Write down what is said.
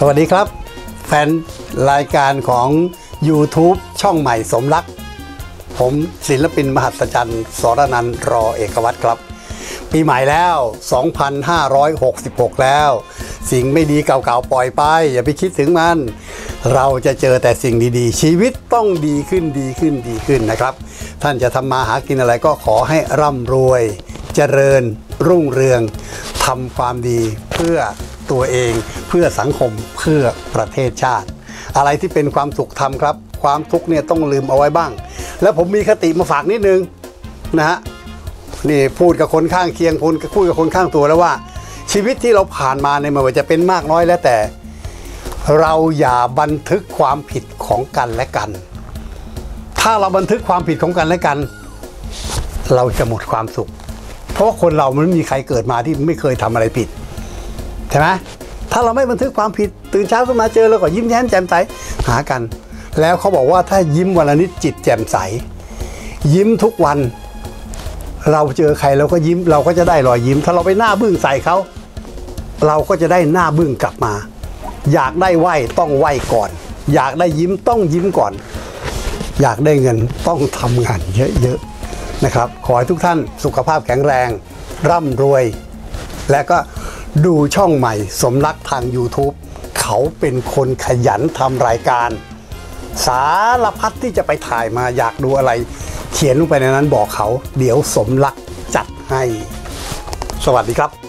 สวัสดีครับ แฟนรายการของ YouTube ช่องใหม่สมรัก ผมศิลปินมหัศจรรย์สรนันท์รอเอกวัตรครับ ปีใหม่แล้ว 2,566 แล้ว สิ่งไม่ดีเก่าๆ ปล่อยไป อย่าไปคิดถึงมัน เราจะเจอแต่สิ่งดีๆ ชีวิตต้องดีขึ้นดีขึ้นดีขึ้นนะครับ ท่านจะทำมาหากินอะไรก็ขอให้ร่ำรวย เจริญรุ่งเรืองทำความดีเพื่อ ตัวเอง เพื่อสังคมเพื่อประเทศชาติ อะไรที่เป็นความสุขทำครับ ความทุกข์เนี่ยต้องลืมเอาไว้บ้าง แล้วผมมีคติมาฝากนิดนึงนะฮะนี่พูดกับคนข้างเคียงพูดพูดกับคนข้างตัวแล้วว่า ชีวิตที่เราผ่านมาเนี่ยม่ว่าจะเป็นมากน้อยแล้วแต่ เราอย่าบันทึกความผิดของกันและกัน ถ้าเราบันทึกความผิดของกันและกัน เราจะหมดความสุข เพราะคนเรามันไม่มีใครเกิดมาที่ไม่เคยทำอะไรผิด ช่ไหมถ้าเราไม่บันทึกความผิดตื่นเช้าขึ้นมาเจอแล้วก็ยิ้มแย้มแจ่มใสหากัน แล้วเขาบอกว่าถ้ายิ้มวันละนิดจิตแจ่มใส ยิ้มทุกวัน เราเจอใครเราก็ยิ้มเราก็จะได้รอยยิ้ม ถ้าเราไปหน้าบึ้งใส่เขาเราก็จะได้หน้าบึ้งกลับมา อยากได้ไหวต้องไหวก่อน อยากได้ยิ้มต้องยิ้มก่อน อยากได้เงินต้องทำงานเยอะๆนะครับ ขอให้ทุกท่านสุขภาพแข็งแรง ร่ำรวย และก็ ดูช่องใหม่สมรักทาง YouTube เขาเป็นคนขยันทำรายการ สารพัดที่จะไปถ่ายมาอยากดูอะไร เขียนลงไปในนั้นบอกเขา เดี๋ยวสมรักจัดให้ สวัสดีครับ